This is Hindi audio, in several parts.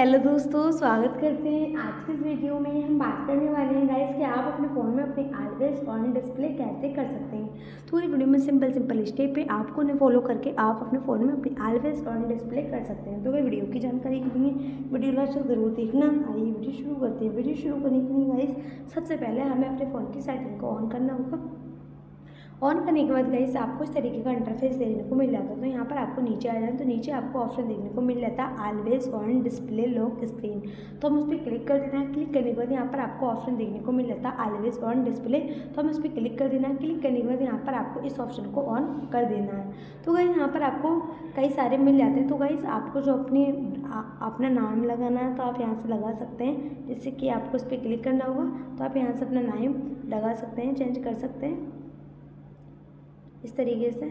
हेलो दोस्तों, स्वागत करते हैं आज की इस वीडियो में। हम बात करने वाले हैं गाइस कि आप अपने फ़ोन में अपनी ऑलवेज ऑन डिस्प्ले कैसे कर सकते हैं? तो इस वीडियो में सिंपल सिंपल स्टेप है आपको उन्हें फॉलो करके आप अपने फ़ोन में अपनी ऑलवेज ऑन डिस्प्ले कर सकते हैं। तो वही वीडियो की जानकारी के लिए वीडियो लास्ट ज़रूर देखना। आइए वीडियो शुरू करते हैं। वीडियो शुरू करने के लिए गाइस सबसे पहले हमें अपने फ़ोन की सेटिंग को ऑन करना होगा। ऑन करने के बाद गाइस आपको इस तरीके का इंटरफेस देखने को मिल जाता है। तो यहाँ पर आपको नीचे आ जाए तो नीचे आपको ऑप्शन देखने को मिल जाता है always on display lock screen तो हम उस पर क्लिक कर देना है क्लिक करने के बाद यहाँ पर आपको ऑप्शन देखने को मिल जाता है ऑलवेज ऑन डिस्प्ले तो हम उस पर क्लिक कर देना है क्लिक करने के बाद यहाँ पर आपको इस ऑप्शन को ऑन कर देना है। तो गाइज़ यहाँ पर आपको कई सारे मिल जाते हैं। तो गाइज़ आपको जो अपनी अपना नाम लगाना है तो आप यहाँ से लगा सकते हैं, जिससे कि आपको उस पर क्लिक करना होगा तो आप यहाँ से अपना नाम लगा सकते हैं चेंज कर सकते हैं। इस तरीके से।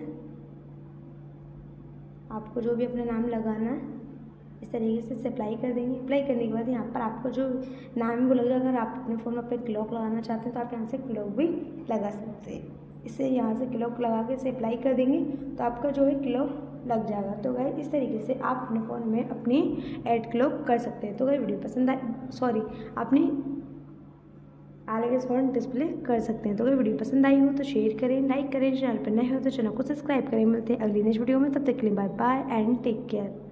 आपको जो भी अपना नाम लगाना है, इस तरीके से इसे अप्लाई कर देंगे। अप्लाई करने के बाद यहाँ पर आपको जो नाम है, वो लग जाएगा अगर आप अपने फ़ोन में अपने क्लॉक लगाना चाहते हैं तो आप यहाँ से क्लॉक भी लगा सकते हैं। इसे यहाँ से क्लॉक लगा के इसे अप्लाई कर देंगे तो आपका जो है क्लॉक लग जाएगा। तो गए इस तरीके से आप अपने फ़ोन में अपनी एड क्लॉक कर सकते हैं। तो गए वीडियो पसंद आए सॉरी अपनी ऑलवेज फ़ोन डिस्प्ले कर सकते हैं। तो अगर वीडियो पसंद आई हो तो शेयर करें लाइक करें चैनल पर नए हो तो चैनल को सब्सक्राइब करें। मिलते हैं अगली नेक्स्ट वीडियो में। तब तक के लिए bye bye and take care